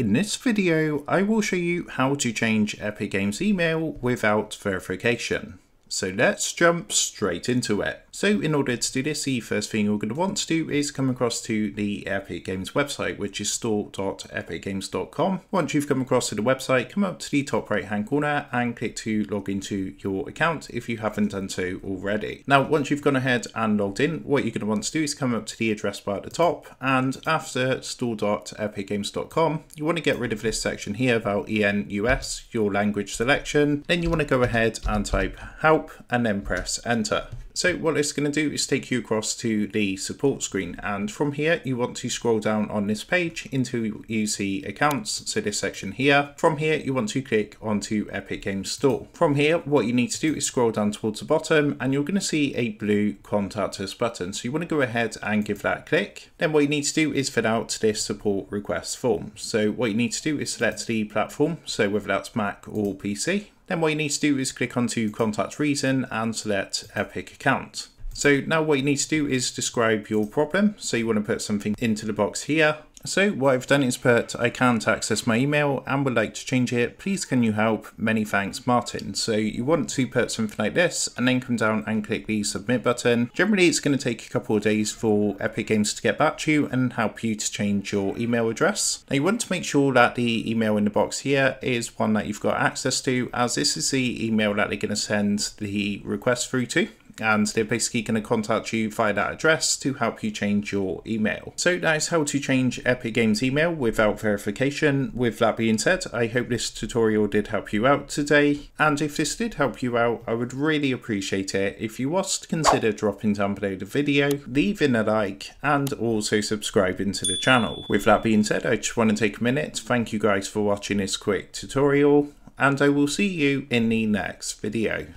In this video, I will show you how to change Epic Games email without verification. So let's jump straight into it. So in order to do this, the first thing you're going to want to do is come across to the Epic Games website, which is store.epicgames.com. Once you've come across to the website, come up to the top right hand corner and click to log into your account if you haven't done so already. Now, once you've gone ahead and logged in, what you're going to want to do is come up to the address bar at the top and after store.epicgames.com, you want to get rid of this section here about ENUS, your language selection. Then you want to go ahead and type help and then press enter. So what it's going to do is take you across to the support screen and from here you want to scroll down on this page into UC accounts, so this section here. From here you want to click onto Epic Games Store. From here what you need to do is scroll down towards the bottom and you're going to see a blue contact us button. So you want to go ahead and give that a click. Then what you need to do is fill out this support request form. So what you need to do is select the platform, so whether that's Mac or PC. Then what you need to do is click onto contact reason and select Epic account. So now what you need to do is describe your problem. So you want to put something into the box here. So what I've done is put I can't access my email and would like to change it. Please can you help? Many thanks Martin. So you want to put something like this and then come down and click the submit button. Generally it's going to take a couple of days for Epic Games to get back to you and help you to change your email address. Now you want to make sure that the email in the box here is one that you've got access to as this is the email that they're going to send the request through to and they're basically going to contact you via that address to help you change your email. So that is how to change Epic Games email without verification. With that being said, I hope this tutorial did help you out today. And if this did help you out, I would really appreciate it if you was to consider dropping down below the video, leaving a like, and also subscribing to the channel. With that being said, I just want to take a minute to thank you guys for watching this quick tutorial, and I will see you in the next video.